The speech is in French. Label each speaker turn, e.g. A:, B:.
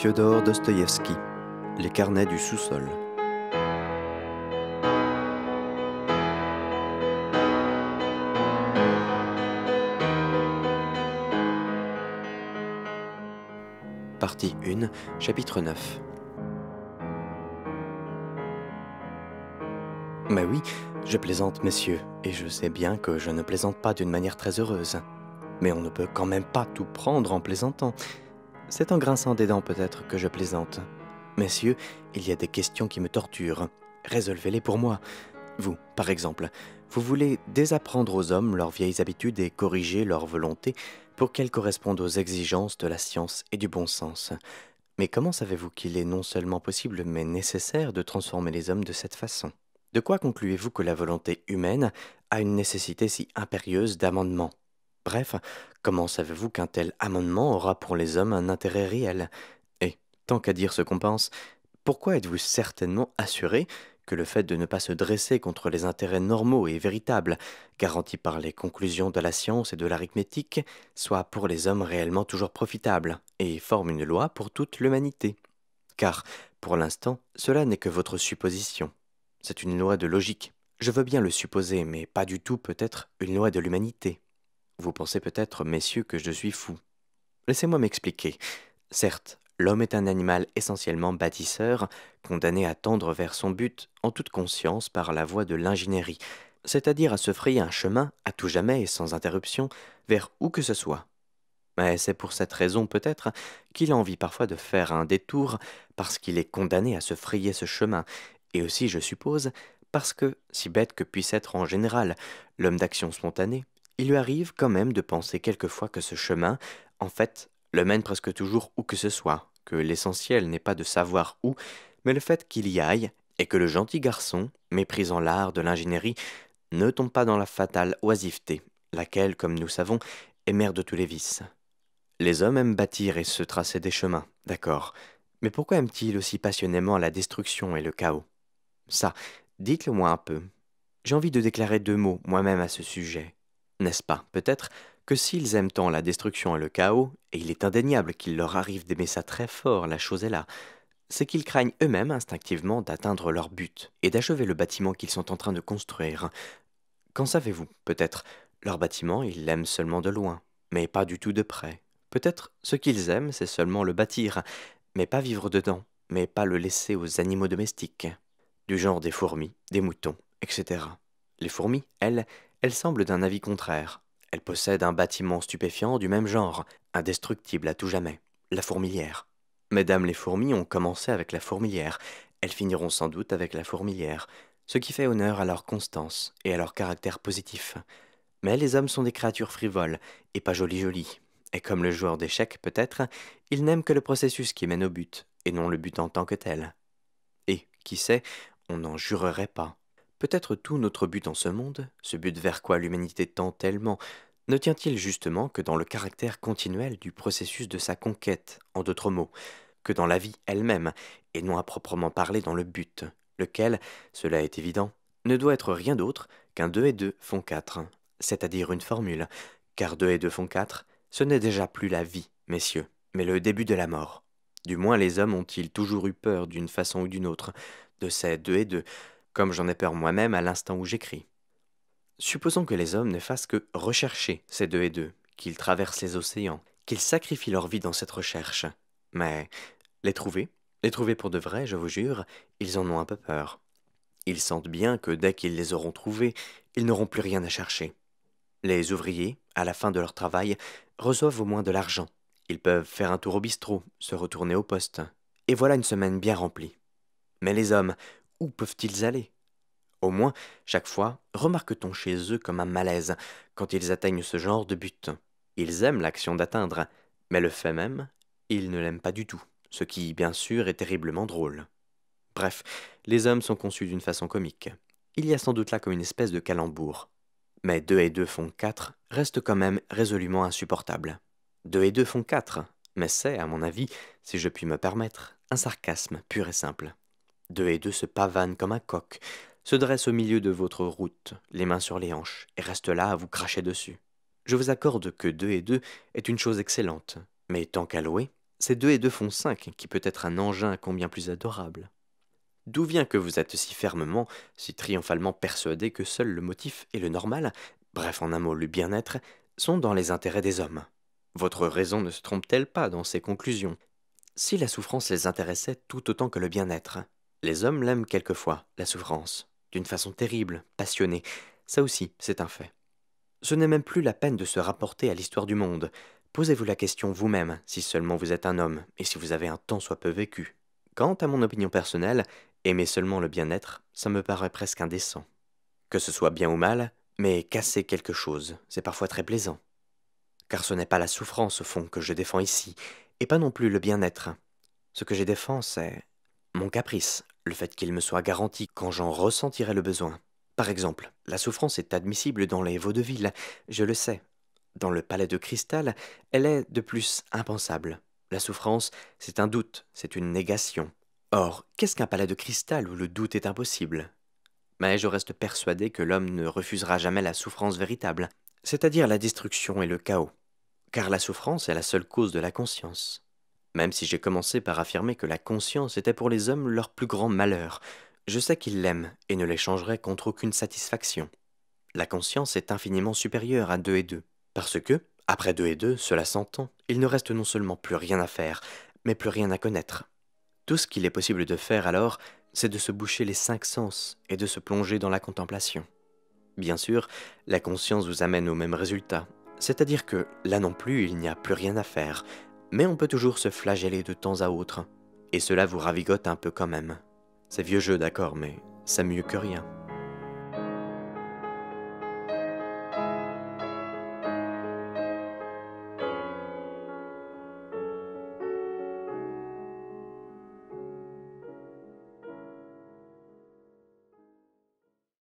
A: Fyodor Dostoïevski, Les carnets du sous-sol. Partie 1, chapitre 9. Mais oui, je plaisante, messieurs, et je sais bien que je ne plaisante pas d'une manière très heureuse. Mais on ne peut quand même pas tout prendre en plaisantant. C'est en grinçant des dents peut-être que je plaisante. Messieurs, il y a des questions qui me torturent. Résolvez-les pour moi. Vous, par exemple, vous voulez désapprendre aux hommes leurs vieilles habitudes et corriger leur volonté pour qu'elles correspondent aux exigences de la science et du bon sens. Mais comment savez-vous qu'il est non seulement possible mais nécessaire de transformer les hommes de cette façon? De quoi concluez-vous que la volonté humaine a une nécessité si impérieuse d'amendement? Bref, comment savez-vous qu'un tel amendement aura pour les hommes un intérêt réel? Et, tant qu'à dire ce qu'on pense, pourquoi êtes-vous certainement assuré que le fait de ne pas se dresser contre les intérêts normaux et véritables, garantis par les conclusions de la science et de l'arithmétique, soit pour les hommes réellement toujours profitable, et forme une loi pour toute l'humanité? Car, pour l'instant, cela n'est que votre supposition. C'est une loi de logique. Je veux bien le supposer, mais pas du tout peut-être une loi de l'humanité. Vous pensez peut-être, messieurs, que je suis fou. Laissez-moi m'expliquer. Certes, l'homme est un animal essentiellement bâtisseur, condamné à tendre vers son but en toute conscience par la voie de l'ingénierie, c'est-à-dire à se frayer un chemin à tout jamais et sans interruption vers où que ce soit. Mais c'est pour cette raison peut-être qu'il a envie parfois de faire un détour parce qu'il est condamné à se frayer ce chemin, et aussi, je suppose, parce que, si bête que puisse être en général l'homme d'action spontanée, il lui arrive quand même de penser quelquefois que ce chemin, en fait, le mène presque toujours où que ce soit, que l'essentiel n'est pas de savoir où, mais le fait qu'il y aille, et que le gentil garçon, méprisant l'art de l'ingénierie, ne tombe pas dans la fatale oisiveté, laquelle, comme nous savons, est mère de tous les vices. Les hommes aiment bâtir et se tracer des chemins, d'accord, mais pourquoi aiment-ils aussi passionnément la destruction et le chaos? Ça, dites-le moi un peu. J'ai envie de déclarer deux mots moi-même à ce sujet. N'est-ce pas, peut-être, que s'ils aiment tant la destruction et le chaos, et il est indéniable qu'il leur arrive d'aimer ça très fort, la chose est là, c'est qu'ils craignent eux-mêmes instinctivement d'atteindre leur but et d'achever le bâtiment qu'ils sont en train de construire. Qu'en savez-vous? Peut-être leur bâtiment, ils l'aiment seulement de loin, mais pas du tout de près. Peut-être ce qu'ils aiment, c'est seulement le bâtir, mais pas vivre dedans, mais pas le laisser aux animaux domestiques, du genre des fourmis, des moutons, etc. Les fourmis, elles, elles semblent d'un avis contraire. Elles possèdent un bâtiment stupéfiant du même genre, indestructible à tout jamais, la fourmilière. Mesdames les fourmis ont commencé avec la fourmilière, elles finiront sans doute avec la fourmilière, ce qui fait honneur à leur constance et à leur caractère positif. Mais les hommes sont des créatures frivoles, et pas jolies jolies. Et comme le joueur d'échecs peut-être, ils n'aiment que le processus qui mène au but, et non le but en tant que tel. Et, qui sait, on n'en jurerait pas. Peut-être tout notre but en ce monde, ce but vers quoi l'humanité tend tellement, ne tient-il justement que dans le caractère continuel du processus de sa conquête, en d'autres mots, que dans la vie elle-même, et non à proprement parler dans le but, lequel, cela est évident, ne doit être rien d'autre qu'un 2 et 2 font 4, c'est-à-dire une formule, car 2 et 2 font 4, ce n'est déjà plus la vie, messieurs, mais le début de la mort. Du moins les hommes ont-ils toujours eu peur d'une façon ou d'une autre de ces 2 et 2, comme j'en ai peur moi-même à l'instant où j'écris. Supposons que les hommes ne fassent que rechercher ces deux et deux, qu'ils traversent les océans, qu'ils sacrifient leur vie dans cette recherche. Mais les trouver, les trouver pour de vrai, je vous jure, ils en ont un peu peur. Ils sentent bien que dès qu'ils les auront trouvés, ils n'auront plus rien à chercher. Les ouvriers, à la fin de leur travail, reçoivent au moins de l'argent. Ils peuvent faire un tour au bistrot, se retourner au poste. Et voilà une semaine bien remplie. Mais les hommes, où peuvent-ils aller? Au moins, chaque fois, remarque-t-on chez eux comme un malaise quand ils atteignent ce genre de but. Ils aiment l'action d'atteindre, mais le fait même, ils ne l'aiment pas du tout, ce qui, bien sûr, est terriblement drôle. Bref, les hommes sont conçus d'une façon comique. Il y a sans doute là comme une espèce de calembour. Mais deux et deux font quatre reste quand même résolument insupportable. Deux et deux font quatre, mais c'est, à mon avis, si je puis me permettre, un sarcasme pur et simple. Deux et deux se pavanent comme un coq, se dressent au milieu de votre route, les mains sur les hanches, et restent là à vous cracher dessus. Je vous accorde que deux et deux est une chose excellente, mais tant qu'à louer, C'est 2 et 2 font 5, qui peut être un engin combien plus adorable. D'où vient que vous êtes si fermement, si triomphalement persuadé que seul le motif et le normal, bref en un mot le bien-être, sont dans les intérêts des hommes? Votre raison ne se trompe-t-elle pas dans ses conclusions? Si la souffrance les intéressait tout autant que le bien-être, les hommes l'aiment quelquefois, la souffrance, d'une façon terrible, passionnée, ça aussi c'est un fait. Ce n'est même plus la peine de se rapporter à l'histoire du monde, Posez-vous la question vous-même, si seulement vous êtes un homme, et si vous avez un tant soit peu vécu. Quant à mon opinion personnelle, aimer seulement le bien-être, ça me paraît presque indécent. Que ce soit bien ou mal, mais casser quelque chose, c'est parfois très plaisant. Car ce n'est pas la souffrance au fond que je défends ici, et pas non plus le bien-être. Ce que je défends, c'est mon caprice, le fait qu'il me soit garanti quand j'en ressentirai le besoin. Par exemple, la souffrance est admissible dans les vaudevilles, je le sais, dans le palais de cristal, elle est de plus impensable. La souffrance, c'est un doute, c'est une négation. Or, qu'est-ce qu'un palais de cristal où le doute est impossible? Mais je reste persuadé que l'homme ne refusera jamais la souffrance véritable, c'est-à-dire la destruction et le chaos. Car la souffrance est la seule cause de la conscience. Même si j'ai commencé par affirmer que la conscience était pour les hommes leur plus grand malheur, je sais qu'ils l'aiment et ne l'échangeraient contre aucune satisfaction. La conscience est infiniment supérieure à deux et deux. Parce que, après deux et deux, cela s'entend, il ne reste non seulement plus rien à faire, mais plus rien à connaître. Tout ce qu'il est possible de faire alors, c'est de se boucher les cinq sens et de se plonger dans la contemplation. Bien sûr, la conscience vous amène au même résultat, c'est-à-dire que là non plus il n'y a plus rien à faire, mais on peut toujours se flageller de temps à autre, et cela vous ravigote un peu quand même. C'est vieux jeu d'accord, mais c'est mieux que rien.